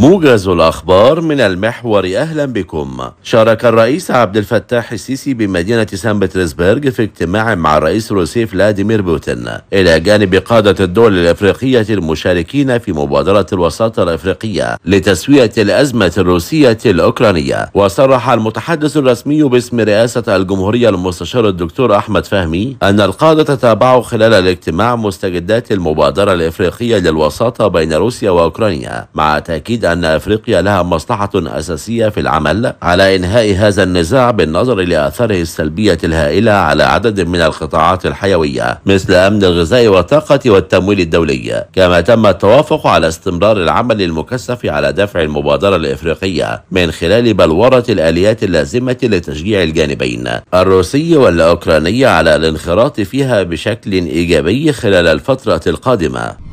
موجز الأخبار من المحور أهلا بكم. شارك الرئيس عبد الفتاح السيسي بمدينة سان بطرسبرغ في اجتماع مع الرئيس الروسي فلاديمير بوتين. إلى جانب قادة الدول الإفريقية المشاركين في مبادرة الوساطة الإفريقية لتسوية الأزمة الروسية الأوكرانية. وصرح المتحدث الرسمي باسم رئاسة الجمهورية المستشار الدكتور أحمد فهمي أن القادة تابعوا خلال الاجتماع مستجدات المبادرة الإفريقية للوساطة بين روسيا وأوكرانيا مع تأكيد أن أفريقيا لها مصلحة أساسية في العمل على إنهاء هذا النزاع بالنظر لآثاره السلبية الهائلة على عدد من القطاعات الحيوية مثل أمن الغذاء والطاقة والتمويل الدولي. كما تم التوافق على استمرار العمل المكثف على دفع المبادرة الإفريقية من خلال بلورة الآليات اللازمة لتشجيع الجانبين. الروسي والأوكراني على الانخراط فيها بشكل إيجابي خلال الفترة القادمة.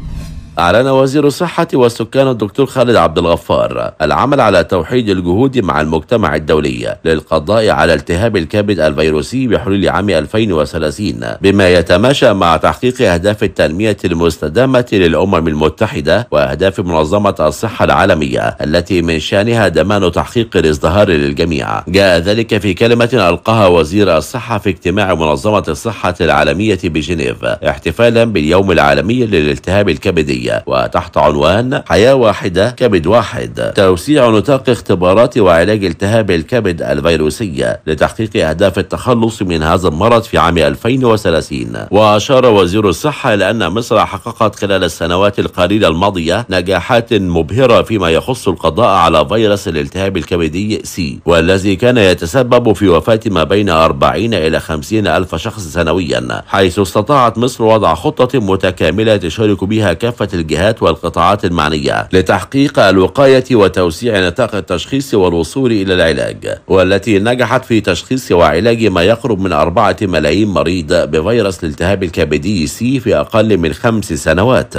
أعلن وزير الصحة والسكان الدكتور خالد عبد الغفار العمل على توحيد الجهود مع المجتمع الدولي للقضاء على التهاب الكبد الفيروسي بحلول عام 2030 بما يتماشى مع تحقيق أهداف التنمية المستدامة للأمم المتحدة وأهداف منظمة الصحة العالمية التي من شأنها ضمان تحقيق الازدهار للجميع. جاء ذلك في كلمة ألقاها وزير الصحة في اجتماع منظمة الصحة العالمية بجنيف احتفالا باليوم العالمي للالتهاب الكبدي. وتحت عنوان حياة واحدة كبد واحد. توسيع نطاق اختبارات وعلاج التهاب الكبد الفيروسي لتحقيق أهداف التخلص من هذا المرض في عام 2030 وأشار وزير الصحة إلى أن مصر حققت خلال السنوات القليلة الماضية نجاحات مبهرة فيما يخص القضاء على فيروس الالتهاب الكبدي سي والذي كان يتسبب في وفاة ما بين 40 إلى 50 ألف شخص سنويا حيث استطاعت مصر وضع خطة متكاملة تشارك بها كافة الجهات والقطاعات المعنية لتحقيق الوقاية وتوسيع نطاق التشخيص والوصول إلى العلاج والتي نجحت في تشخيص وعلاج ما يقرب من أربعة ملايين مريض بفيروس الالتهاب الكبدي سي في أقل من خمس سنوات.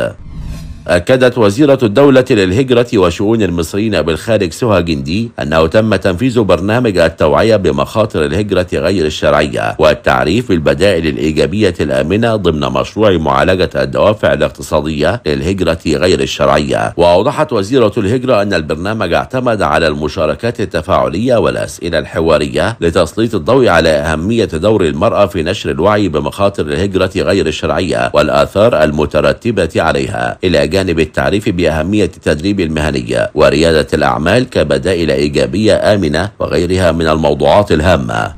أكدت وزيرة الدولة للهجرة وشؤون المصريين بالخارج سهى جندي أنه تم تنفيذ برنامج التوعية بمخاطر الهجرة غير الشرعية والتعريف بالبدائل الإيجابية الآمنة ضمن مشروع معالجة الدوافع الاقتصادية للهجرة غير الشرعية. وأوضحت وزيرة الهجرة أن البرنامج اعتمد على المشاركات التفاعلية والأسئلة الحوارية لتسليط الضوء على أهمية دور المرأة في نشر الوعي بمخاطر الهجرة غير الشرعية والآثار المترتبة عليها. إلى جانب التعريف بأهمية التدريب المهني وريادة الأعمال كبدائل إيجابية آمنة وغيرها من الموضوعات الهامة.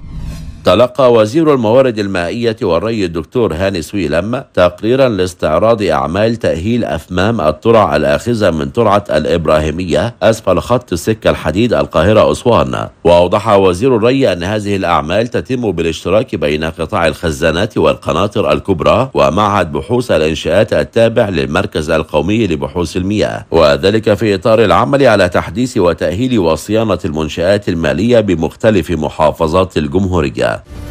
تلقى وزير الموارد المائية والري الدكتور هاني سويلم تقريرا لاستعراض أعمال تأهيل أفمام الترع الآخذة من ترعة الإبراهيمية أسفل خط السكة الحديد القاهرة أسوان. وأوضح وزير الري أن هذه الأعمال تتم بالاشتراك بين قطاع الخزانات والقناطر الكبرى ومعهد بحوث الإنشاءات التابع للمركز القومي لبحوث المياه. وذلك في إطار العمل على تحديث وتأهيل وصيانة المنشآت المالية بمختلف محافظات الجمهورية. Рита.